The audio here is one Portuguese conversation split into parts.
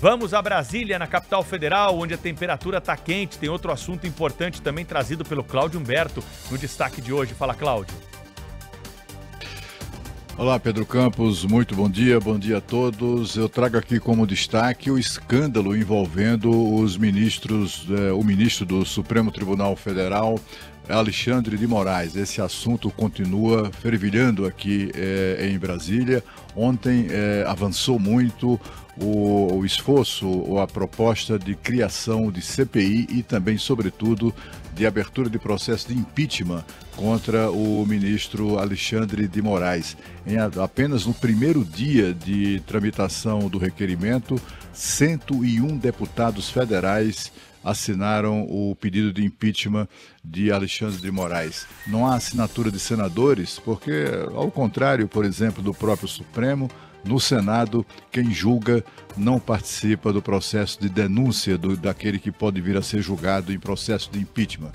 Vamos a Brasília, na capital federal, onde a temperatura está quente. Tem outro assunto importante também trazido pelo Cláudio Humberto no destaque de hoje. Fala, Cláudio. Olá, Pedro Campos, muito bom dia, bom dia a todos. Eu trago aqui como destaque o escândalo envolvendo os ministros, eh, o ministro do Supremo Tribunal Federal, Alexandre de Moraes. Esse assunto continua fervilhando aqui eh, em Brasília. Ontem eh, avançou muito o, o, esforço ou a proposta de criação de CPI e também, sobretudo, de abertura de processo de impeachment contra o ministro Alexandre de Moraes. Em apenas no primeiro dia de tramitação do requerimento, 101 deputados federais assinaram o pedido de impeachment de Alexandre de Moraes. Não há assinatura de senadores, porque, ao contrário, por exemplo, do próprio Supremo, no Senado, quem julga não participa do processo de denúncia do, daquele que pode vir a ser julgado em processo de impeachment.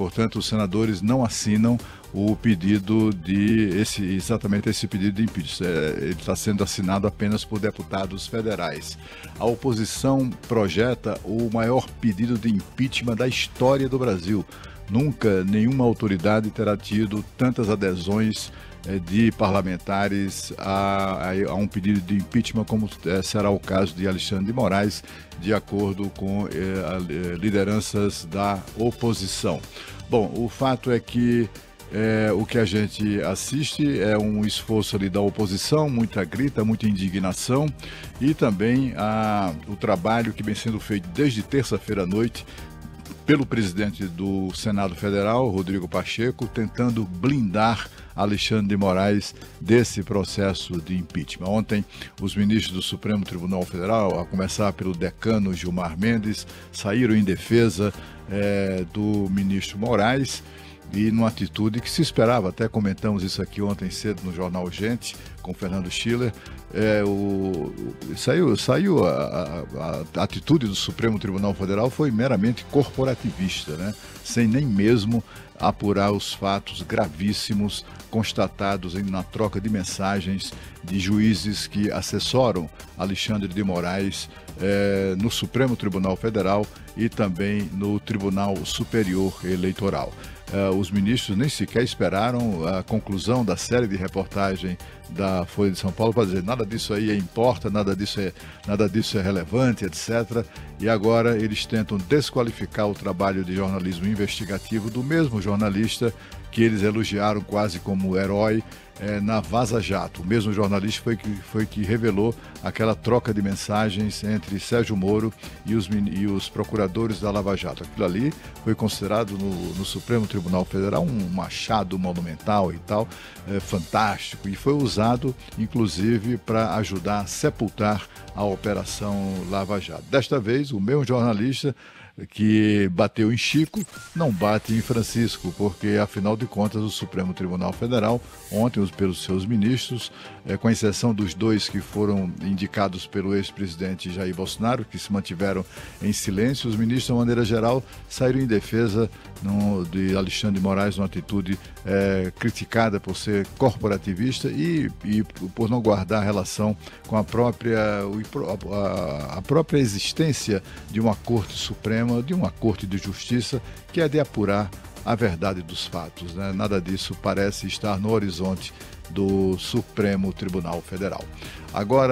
Portanto, os senadores não assinam o pedido de esse, exatamente esse pedido de impeachment. É, ele está sendo assinado apenas por deputados federais. A oposição projeta o maior pedido de impeachment da história do Brasil. Nunca nenhuma autoridade terá tido tantas adesões eh, de parlamentares a, a, um pedido de impeachment, como eh, será o caso de Alexandre de Moraes, de acordo com eh, lideranças da oposição. Bom, o fato é que o que a gente assiste é um esforço ali da oposição, muita grita, muita indignação e também a, o trabalho que vem sendo feito desde terça-feira à noite pelo presidente do Senado Federal, Rodrigo Pacheco, tentando blindar Alexandre de Moraes desse processo de impeachment. Ontem, os ministros do Supremo Tribunal Federal, a começar pelo decano Gilmar Mendes, saíram em defesa é, do ministro Moraes e numa atitude que se esperava, até comentamos isso aqui ontem cedo no jornal Gente, com Fernando Schiller, é, o, saiu, saiu a, a, a, atitude do Supremo Tribunal Federal foi meramente corporativista, né? sem nem mesmo apurar os fatos gravíssimos constatados na troca de mensagens de juízes que assessoram Alexandre de Moraes é, no Supremo Tribunal Federal e também no Tribunal Superior Eleitoral. Uh, os ministros nem sequer esperaram a conclusão da série de reportagem da Folha de São Paulo para dizer nada disso aí importa, nada disso é, nada disso é relevante, etc. E agora eles tentam desqualificar o trabalho de jornalismo investigativo do mesmo jornalista que eles elogiaram quase como herói é, na Vaza Jato. O mesmo jornalista foi que, foi que revelou aquela troca de mensagens entre Sérgio Moro e os, e os procuradores da Lava Jato. Aquilo ali foi considerado no, no Supremo Tribunal Federal um machado monumental e tal, é, fantástico, e foi usado, inclusive, para ajudar a sepultar a Operação Lava Jato. Desta vez, o mesmo jornalista que bateu em Chico não bate em Francisco, porque afinal de contas o Supremo Tribunal Federal, ontem pelos seus ministros, é, com exceção dos dois que foram indicados pelo ex-presidente Jair Bolsonaro, que se mantiveram em silêncio, os ministros, de maneira geral, saíram em defesa no, de Alexandre de Moraes, uma atitude é, criticada por ser corporativista e, e, por não guardar relação com a própria, a, a própria existência de uma Corte Suprema, de uma Corte de Justiça, que é de apurar a verdade dos fatos. Né? Nada disso parece estar no horizonte do Supremo Tribunal Federal. Agora,